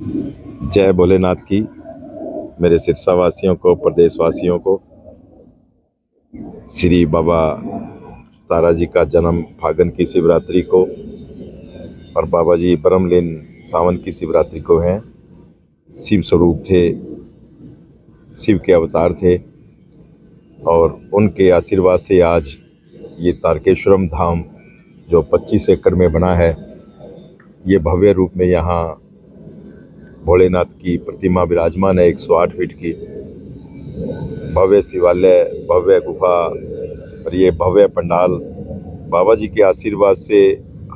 जय भोलेनाथ की, मेरे सिरसा वासियों को प्रदेश वासियों को, श्री बाबा तारा जी का जन्म फागन की शिवरात्रि को और बाबा जी ब्रह्मलीन सावन की शिवरात्रि को हैं। शिव स्वरूप थे, शिव के अवतार थे और उनके आशीर्वाद से आज ये तारकेश्वरम धाम जो 25 एकड़ में बना है, ये भव्य रूप में यहाँ भोलेनाथ की प्रतिमा विराजमान है 108 फीट की। भव्य शिवालय, भव्य गुफा और ये भव्य पंडाल बाबा जी के आशीर्वाद से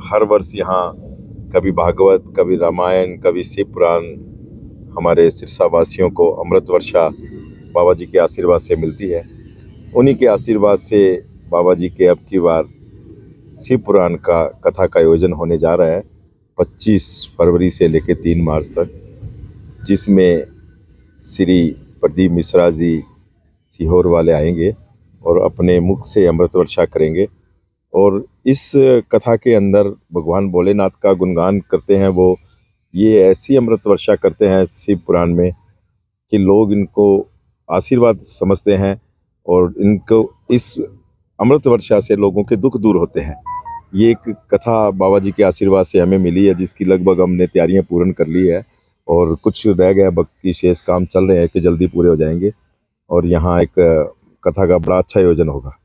हर वर्ष यहाँ कभी भागवत कभी रामायण कभी शिव पुराण हमारे सिरसा वासियों को अमृत वर्षा बाबा जी के आशीर्वाद से मिलती है। उन्हीं के आशीर्वाद से बाबा जी के अब की बार शिव पुराण का कथा का आयोजन होने जा रहा है 25 फरवरी से लेकर 3 मार्च तक। जिसमें श्री प्रदीप मिश्रा जी सीहोर वाले आएँगे और अपने मुख से अमृत वर्षा करेंगे। और इस कथा के अंदर भगवान भोलेनाथ का गुणगान करते हैं वो, ये ऐसी अमृत वर्षा करते हैं शिव पुराण में कि लोग इनको आशीर्वाद समझते हैं और इनको इस अमृत वर्षा से लोगों के दुख दूर होते हैं। ये एक कथा बाबा जी के आशीर्वाद से हमें मिली है, जिसकी लगभग हमने तैयारियाँ पूर्ण कर ली है। और कुछ रह गया बाकी शेष काम चल रहे हैं कि जल्दी पूरे हो जाएँगे। और यहाँ एक कथा का बड़ा अच्छा आयोजन होगा।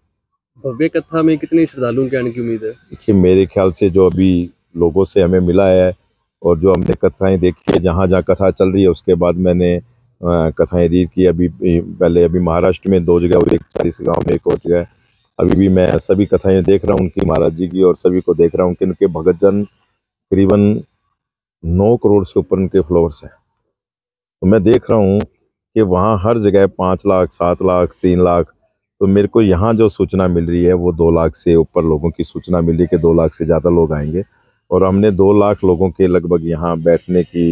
भव्य कथा में कितने श्रद्धालुओं के आने की उम्मीद है? देखिए मेरे ख्याल से जो अभी लोगों से हमें मिला है और जो हमने कथाएँ देखी है जहाँ जहाँ कथा चल रही है उसके बाद मैंने कथाएँ रीड की। अभी पहले अभी महाराष्ट्र में दो जगह एक चालीस गाँव में एक और जगह। अभी भी मैं सभी कथाएँ देख रहा हूँ उनकी महाराज जी की और सभी को देख रहा हूँ कि उनके भगत जन करीबन नौ करोड़ से ऊपर उनके फ्लोवर्स हैं। तो मैं देख रहा हूँ कि वहाँ हर जगह पाँच लाख, सात लाख, तीन लाख तो मेरे को यहाँ जो सूचना मिल रही है, वो दो लाख से ऊपर लोगों की सूचना मिल रही है कि दो लाख से ज़्यादा लोग आएँगे। और हमने दो लाख लोगों के लगभग यहाँ बैठने की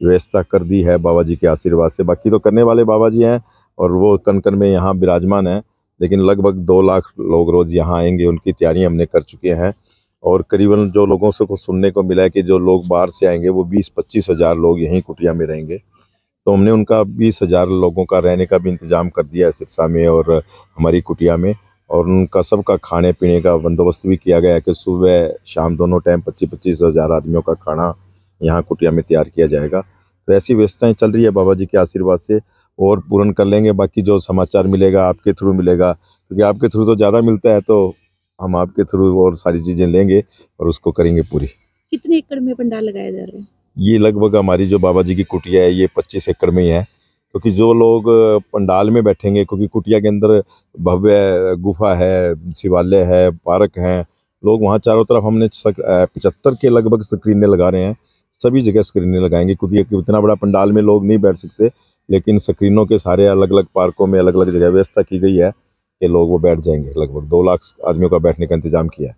व्यवस्था कर दी है बाबा जी के आशीर्वाद से। बाकी तो करने वाले बाबा जी हैं और वो कन कन में यहाँ विराजमान हैं, लेकिन लगभग दो लाख लोग रोज़ यहाँ आएँगे, उनकी तैयारी हमने कर चुके हैं। और करीबन जो लोगों से को सुनने को मिला है कि जो लोग बाहर से आएँगे, वो बीस पच्चीस हज़ार लोग यहीं कुटिया में रहेंगे। तो हमने उनका बीस हज़ार लोगों का रहने का भी इंतज़ाम कर दिया है सिरसा में और हमारी कुटिया में। और उनका सबका खाने पीने का बंदोबस्त भी किया गया है कि सुबह, शाम दोनों टाइम पच्चीस पच्चीस हज़ार आदमियों का खाना यहाँ कुटिया में तैयार किया जाएगा। तो ऐसी व्यवस्थाएँ चल रही है बाबा जी के आशीर्वाद से और पूर्ण कर लेंगे। बाकी जो समाचार मिलेगा, आपके थ्रू मिलेगा, क्योंकि आपके थ्रू तो ज़्यादा मिलता है तो हम आपके थ्रू और सारी चीज़ें लेंगे और उसको करेंगे पूरी। कितने एकड़ में पंडाल लगाया जा रहा है? ये लगभग हमारी जो बाबा जी की कुटिया है ये पच्चीस एकड़ में ही है। क्योंकि जो लोग पंडाल में बैठेंगे क्योंकि कुटिया के अंदर भव्य गुफा है शिवालय है पार्क है लोग वहाँ चारों तरफ़ हमने पचहत्तर के लगभग स्क्रीनें लगा रहे हैं। सभी जगह स्क्रीनें लगाएँगे क्योंकि इतना बड़ा पंडाल में लोग नहीं बैठ सकते लेकिन स्क्रीनों के सारे अलग अलग पार्कों में अलग अलग जगह व्यवस्था की गई है। कि लोग वो बैठ जाएँगे। लगभग दो लाख आदमियों का बैठने का इंतज़ाम किया है।